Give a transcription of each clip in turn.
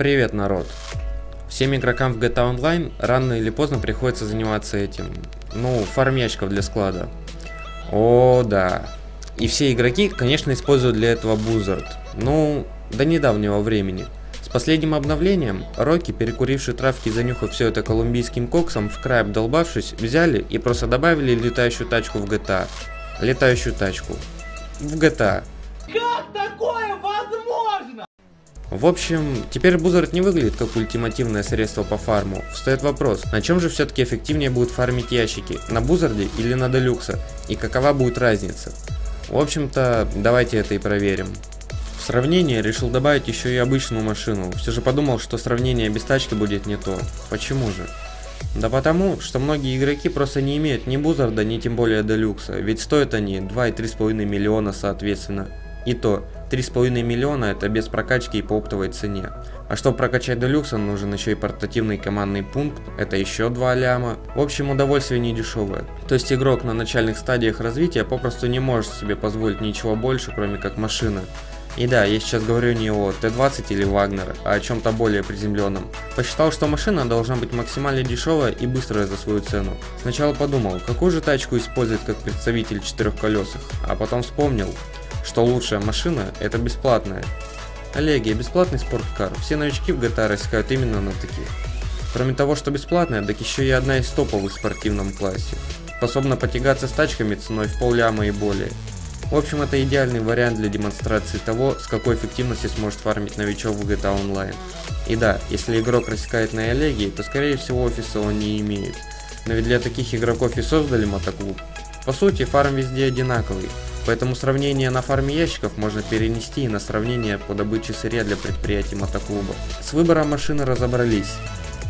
Привет, народ! Всем игрокам в GTA Online рано или поздно приходится заниматься этим. Ну, фармячков для склада. О, да. И все игроки, конечно, используют для этого Buzzard. Ну, до недавнего времени. С последним обновлением, Рокки, перекуривший травки и занюхав все это колумбийским коксом, в край обдолбавшись, взяли и просто добавили летающую тачку в GTA. Летающую тачку. В GTA. Как такое? В общем, теперь Бузард не выглядит как ультимативное средство по фарму. Встает вопрос, на чем же все-таки эффективнее будет фармить ящики, на Бузарде или на Делюкса, и какова будет разница? В общем-то, давайте это и проверим. В сравнение решил добавить еще и обычную машину, все же подумал, что сравнение без тачки будет не то. Почему же? Да потому, что многие игроки просто не имеют ни Бузарда, ни тем более Делюкса, ведь стоят они 2 и 3,5 миллиона соответственно. И то, 3,5 миллиона это без прокачки и по оптовой цене. А чтобы прокачать Делюкса, нужен еще и портативный командный пункт, это еще 2 ляма. В общем, удовольствие не дешевое. То есть игрок на начальных стадиях развития попросту не может себе позволить ничего больше, кроме как машины. И да, я сейчас говорю не о Т-20 или Вагнер, а о чем-то более приземленном. Посчитал, что машина должна быть максимально дешевая и быстрая за свою цену. Сначала подумал, какую же тачку использовать как представитель четырехколесых, а потом вспомнил, что лучшая машина это бесплатная. Олеги, бесплатный спорткар. Все новички в GTA рассекают именно на таких. Кроме того, что бесплатная, так еще и одна из топовых в спортивном классе. Способна потягаться с тачками ценой в пол ляма и более. В общем, это идеальный вариант для демонстрации того, с какой эффективностью сможет фармить новичок в GTA Online. И да, если игрок рассекает на элегии, то скорее всего офиса он не имеет. Но ведь для таких игроков и создали мотоклуб. По сути, фарм везде одинаковый, поэтому сравнение на фарме ящиков можно перенести и на сравнение по добыче сырья для предприятий мотоклуба. С выбором машины разобрались.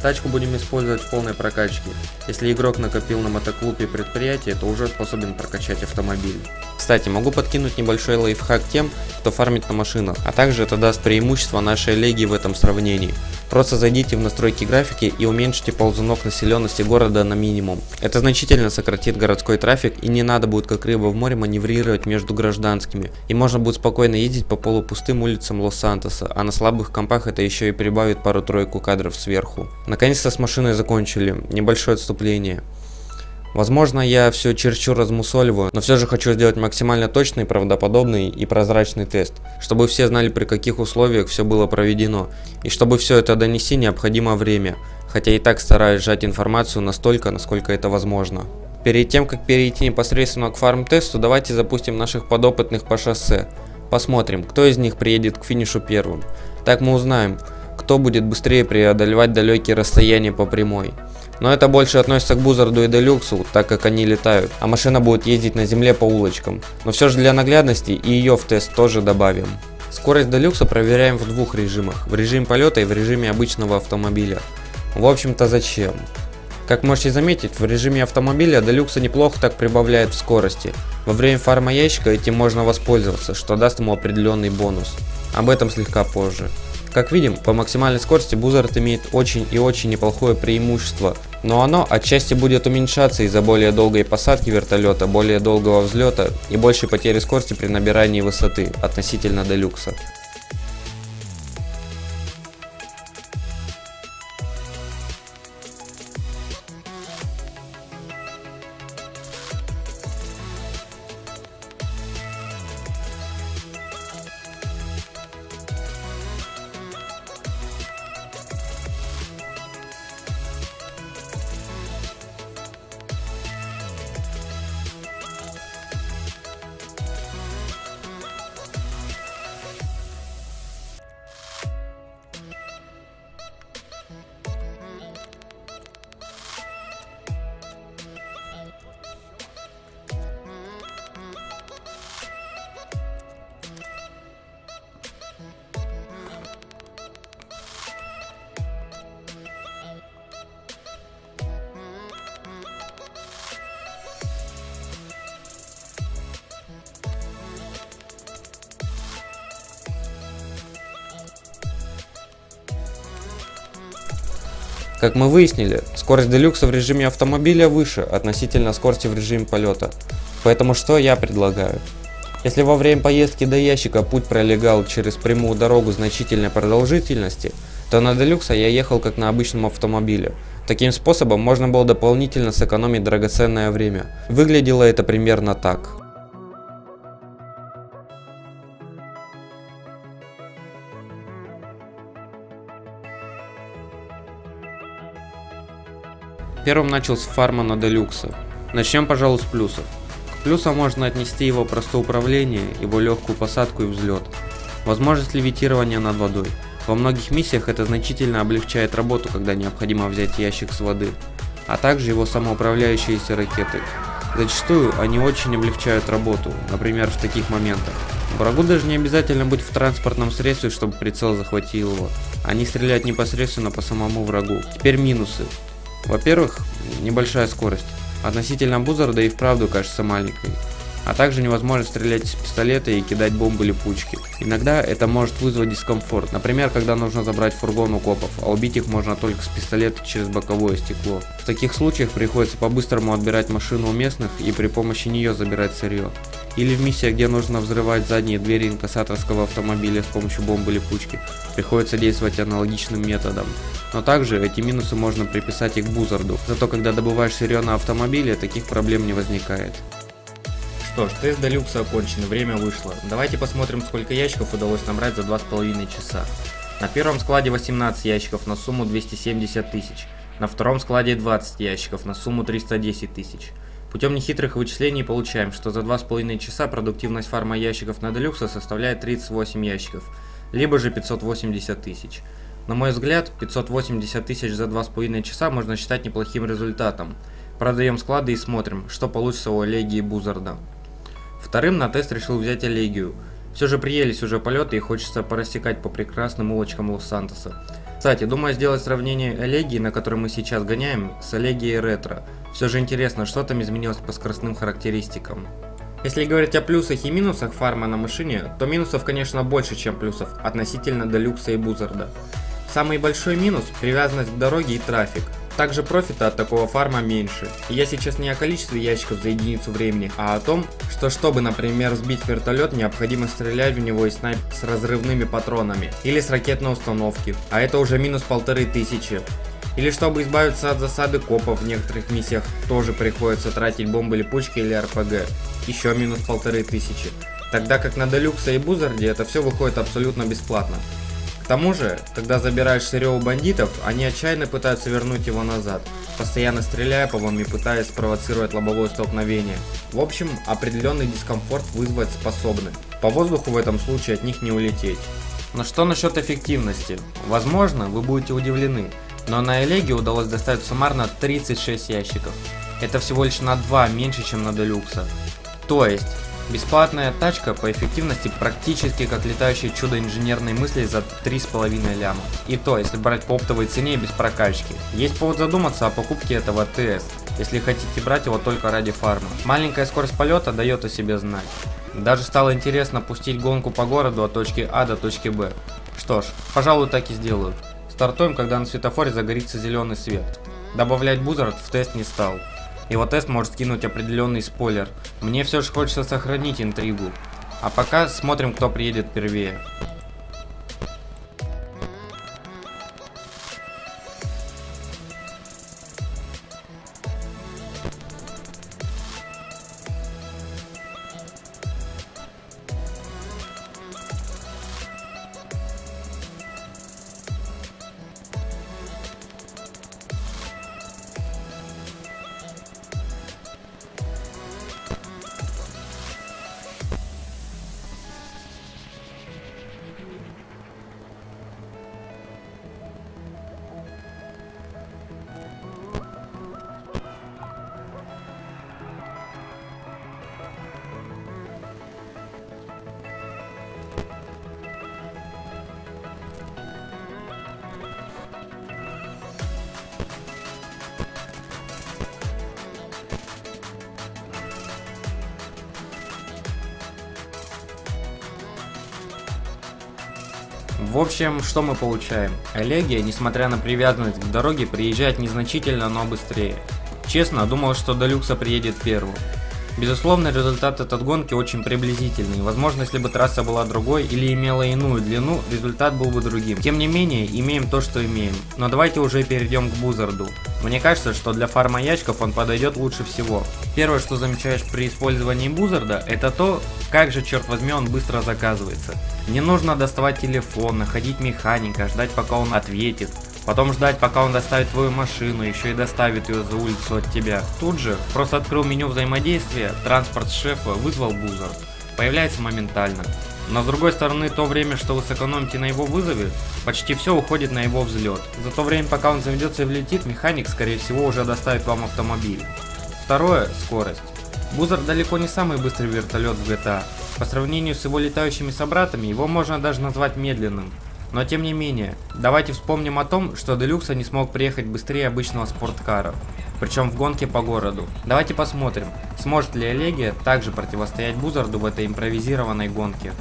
Тачку будем использовать в полной прокачке. Если игрок накопил на мотоклубе предприятие, то уже способен прокачать автомобиль. Кстати, могу подкинуть небольшой лайфхак тем, кто фармит на машинах, а также это даст преимущество нашей легии в этом сравнении. Просто зайдите в настройки графики и уменьшите ползунок населенности города на минимум. Это значительно сократит городской трафик и не надо будет как рыба в море маневрировать между гражданскими. И можно будет спокойно ездить по полупустым улицам Лос-Сантоса, а на слабых компах это еще и прибавит пару-тройку кадров сверху. Наконец-то с машиной закончили, небольшое отступление. Возможно, я все чересчур размусоливаю, но все же хочу сделать максимально точный, правдоподобный и прозрачный тест, чтобы все знали при каких условиях все было проведено, и чтобы все это донести необходимо время, хотя и так стараюсь сжать информацию настолько, насколько это возможно. Перед тем, как перейти непосредственно к фарм-тесту, давайте запустим наших подопытных по шоссе. Посмотрим, кто из них приедет к финишу первым. Так мы узнаем, кто будет быстрее преодолевать далекие расстояния по прямой. Но это больше относится к Бузарду и Делюксу, так как они летают, а машина будет ездить на земле по улочкам. Но все же для наглядности и ее в тест тоже добавим. Скорость Делюкса проверяем в двух режимах, в режиме полета и в режиме обычного автомобиля. В общем-то зачем? Как можете заметить, в режиме автомобиля Делюкса неплохо так прибавляет в скорости. Во время фарма ящика этим можно воспользоваться, что даст ему определенный бонус. Об этом слегка позже. Как видим, по максимальной скорости Бузард имеет очень и очень неплохое преимущество, но оно отчасти будет уменьшаться из-за более долгой посадки вертолета, более долгого взлета и большей потери скорости при набирании высоты относительно Делюкса. Как мы выяснили, скорость Делюкса в режиме автомобиля выше относительно скорости в режиме полета. Поэтому что я предлагаю? Если во время поездки до ящика путь пролегал через прямую дорогу значительной продолжительности, то на Делюкса я ехал как на обычном автомобиле. Таким способом можно было дополнительно сэкономить драгоценное время. Выглядело это примерно так. Первым начал с фарма на Делюкса. Начнем, пожалуй, с плюсов. К плюсам можно отнести его простое управление, его легкую посадку и взлет. Возможность левитирования над водой. Во многих миссиях это значительно облегчает работу, когда необходимо взять ящик с воды, а также его самоуправляющиеся ракеты. Зачастую они очень облегчают работу, например в таких моментах. Врагу даже не обязательно быть в транспортном средстве, чтобы прицел захватил его. Они стреляют непосредственно по самому врагу. Теперь минусы. Во-первых, небольшая скорость. Относительно Бузарда и вправду кажется маленькой. А также невозможно стрелять из пистолета и кидать бомбы липучки. Иногда это может вызвать дискомфорт, например, когда нужно забрать фургон у копов, а убить их можно только с пистолета через боковое стекло. В таких случаях приходится по-быстрому отбирать машину у местных и при помощи нее забирать сырье. Или в миссиях, где нужно взрывать задние двери инкассаторского автомобиля с помощью бомбы липучки, приходится действовать аналогичным методом. Но также эти минусы можно приписать и к Бузарду, зато когда добываешь сырье на автомобиле, таких проблем не возникает. Что ж, тест Делюкса окончен, время вышло. Давайте посмотрим, сколько ящиков удалось набрать за 2,5 часа. На первом складе 18 ящиков на сумму 270 тысяч. На втором складе 20 ящиков на сумму 310 тысяч. Путем нехитрых вычислений получаем, что за 2,5 часа продуктивность фарма ящиков на Делюкса составляет 38 ящиков, либо же 580 тысяч. На мой взгляд, 580 тысяч за 2,5 часа можно считать неплохим результатом. Продаем склады и смотрим, что получится у Олеги Бузарда. Вторым на тест решил взять Олегию. Все же приелись уже полеты и хочется порассекать по прекрасным улочкам Лос-Сантоса. Кстати, думаю сделать сравнение Олегии, на которой мы сейчас гоняем, с Олегией Ретро. Все же интересно, что там изменилось по скоростным характеристикам. Если говорить о плюсах и минусах фарма на машине, то минусов, конечно, больше, чем плюсов относительно Делюкса и Бузарда. Самый большой минус – привязанность к дороге и трафик – также профита от такого фарма меньше. И я сейчас не о количестве ящиков за единицу времени, а о том, что чтобы, например, сбить вертолет, необходимо стрелять в него и снайп с разрывными патронами. Или с ракетной установки, а это уже минус полторы тысячи. Или чтобы избавиться от засады копов в некоторых миссиях, тоже приходится тратить бомбы липучки или РПГ. Еще минус полторы тысячи. Тогда как на Делюксе и Бузарде это все выходит абсолютно бесплатно тому же, когда забираешь сырье у бандитов, они отчаянно пытаются вернуть его назад, постоянно стреляя по вам и пытаясь спровоцировать лобовое столкновение. В общем, определенный дискомфорт вызвать способны. По воздуху в этом случае от них не улететь. Но что насчет эффективности? Возможно, вы будете удивлены, но на Элеге удалось достать суммарно 36 ящиков. Это всего лишь на 2 меньше, чем на Делюкса. То есть, Бесплатная тачка по эффективности практически как летающее чудо инженерной мысли за 3,5 ляма. И то, если брать по оптовой цене без прокачки. Есть повод задуматься о покупке этого ТС, если хотите брать его только ради фарма. Маленькая скорость полета дает о себе знать. Даже стало интересно пустить гонку по городу от точки А до точки Б. Что ж, пожалуй так и сделаю. Стартуем, когда на светофоре загорится зеленый свет. Добавлять бузерт в тест не стал. Его тест может скинуть определенный спойлер. Мне все же хочется сохранить интригу. А пока смотрим, кто приедет первее. В общем, что мы получаем? Элегия, несмотря на привязанность к дороге, приезжает незначительно, но быстрее. Честно, думал, что до люкса приедет первым. Безусловно, результат от гонки очень приблизительный. Возможно, если бы трасса была другой или имела иную длину, результат был бы другим. Тем не менее, имеем то, что имеем. Но давайте уже перейдем к Бузарду. Мне кажется, что для фарма ящиков он подойдет лучше всего. Первое, что замечаешь при использовании Бузарда, это то, как же, черт возьми, он быстро заказывается. Не нужно доставать телефон, находить механика, ждать пока он ответит. Потом ждать, пока он доставит твою машину, еще и доставит ее за улицу от тебя. Тут же просто открыл меню взаимодействия, транспорт шефа, вызвал бузер. Появляется моментально. Но с другой стороны, то время, что вы сэкономите на его вызове, почти все уходит на его взлет. За то время, пока он заведется и влетит, механик, скорее всего, уже доставит вам автомобиль. Второе – скорость. Бузер далеко не самый быстрый вертолет в GTA. По сравнению с его летающими собратами, его можно даже назвать медленным. Но тем не менее, давайте вспомним о том, что Делюкса не смог приехать быстрее обычного спорткара, причем в гонке по городу. Давайте посмотрим, сможет ли Элегия также противостоять Бузарду в этой импровизированной гонке.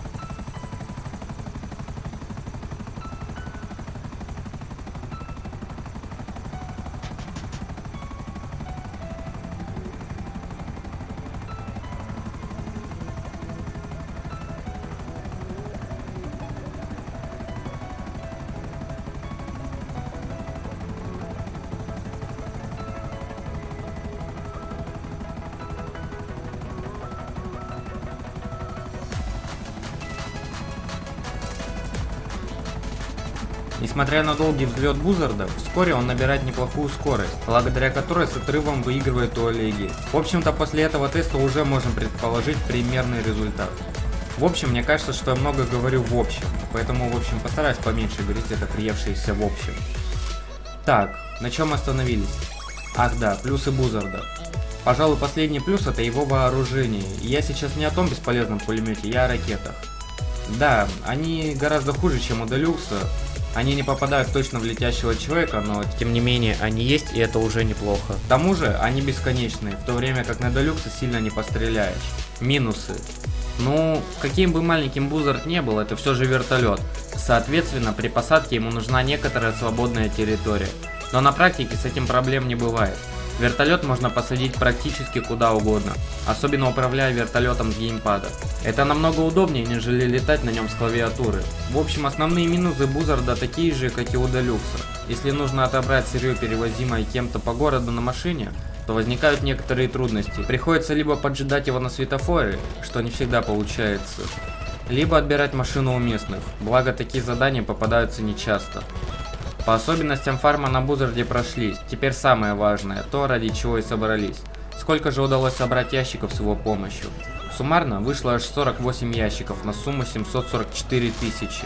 Несмотря на долгий взлет Бузарда, вскоре он набирает неплохую скорость, благодаря которой с отрывом выигрывает у Олеги. В общем-то, после этого теста уже можно предположить примерный результат. В общем, мне кажется, что я много говорю в общем, поэтому, в общем, постараюсь поменьше говорить это приевшееся в общем. Так, на чем остановились? Ах да, плюсы Бузарда. Пожалуй, последний плюс это его вооружение. Я сейчас не о том бесполезном пулемете, я о ракетах. Да, они гораздо хуже, чем у Делюкса, они не попадают точно в летящего человека, но тем не менее они есть и это уже неплохо. К тому же они бесконечные, в то время как на Делюксе сильно не постреляешь. Минусы. Ну, каким бы маленьким Бузард не был, это все же вертолет. Соответственно, при посадке ему нужна некоторая свободная территория. Но на практике с этим проблем не бывает. Вертолет можно посадить практически куда угодно, особенно управляя вертолетом с геймпада. Это намного удобнее, нежели летать на нем с клавиатуры. В общем, основные минусы Бузарда такие же, как и у Делюкса. Если нужно отобрать сырье, перевозимое кем-то по городу на машине, то возникают некоторые трудности. Приходится либо поджидать его на светофоре, что не всегда получается, либо отбирать машину у местных, благо такие задания попадаются нечасто. По особенностям фарма на Бузарде прошлись. Теперь самое важное, то ради чего и собрались. Сколько же удалось собрать ящиков с его помощью? Суммарно вышло аж 48 ящиков на сумму 744 тысячи.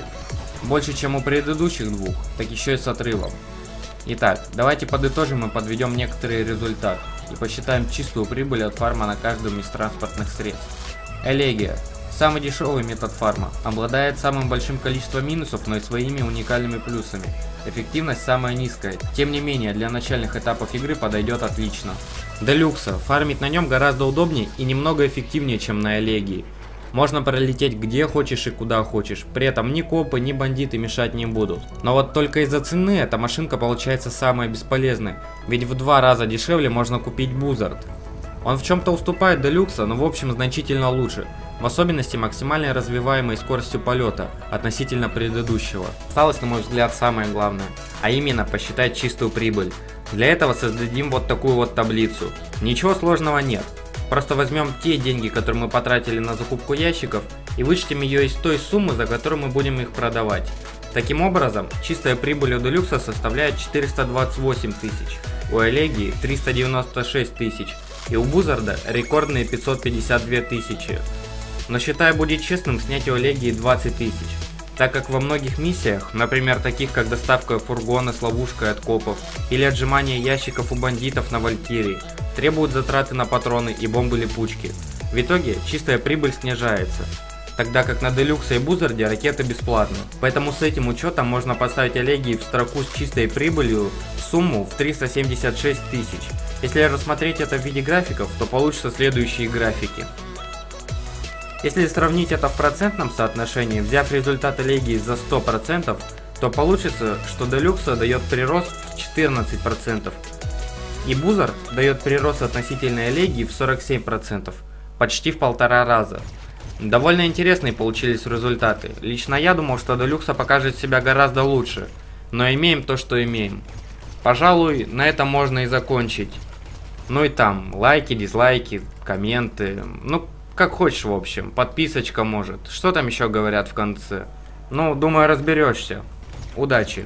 Больше, чем у предыдущих двух, так еще и с отрывом. Итак, давайте подытожим и подведем некоторые результаты и посчитаем чистую прибыль от фарма на каждом из транспортных средств. Элегия Самый дешевый метод фарма, обладает самым большим количеством минусов, но и своими уникальными плюсами. Эффективность самая низкая, тем не менее для начальных этапов игры подойдет отлично. Делюкса, фармить на нем гораздо удобнее и немного эффективнее, чем на Элегии. Можно пролететь где хочешь и куда хочешь, при этом ни копы, ни бандиты мешать не будут. Но вот только из-за цены эта машинка получается самая бесполезной, ведь в два раза дешевле можно купить Бузард. Он в чем-то уступает Делюкса, но в общем значительно лучше в особенности максимальной развиваемой скоростью полета относительно предыдущего. Осталось, на мой взгляд, самое главное, а именно посчитать чистую прибыль. Для этого создадим вот такую вот таблицу. Ничего сложного нет. Просто возьмем те деньги, которые мы потратили на закупку ящиков, и вычтем ее из той суммы, за которую мы будем их продавать. Таким образом, чистая прибыль у Делюкса составляет 428 тысяч, у Элегии 396 тысяч и у Бузарда рекордные 552 тысячи. Но считаю будет честным снять у Олегии 20 тысяч. Так как во многих миссиях, например таких как доставка фургона с ловушкой от копов или отжимание ящиков у бандитов на Валькирии, требуют затраты на патроны и бомбы-липучки. В итоге чистая прибыль снижается, тогда как на Делюксе и Бузарде ракеты бесплатны. Поэтому с этим учетом можно поставить Олегии в строку с чистой прибылью сумму в 376 тысяч. Если рассмотреть это в виде графиков, то получатся следующие графики. Если сравнить это в процентном соотношении, взяв результат Легии за 100%, то получится, что Делюкса дает прирост в 14%, и Бузард дает прирост относительно Легии в 47%. почти в полтора раза. Довольно интересные получились результаты. Лично я думал, что Делюкса покажет себя гораздо лучше, но имеем то, что имеем. Пожалуй, на этом можно и закончить. Ну и там, лайки, дизлайки, комменты, ну, как хочешь, в общем, подписочка может. Что там еще говорят в конце? Ну, думаю, разберешься. Удачи!